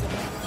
to me.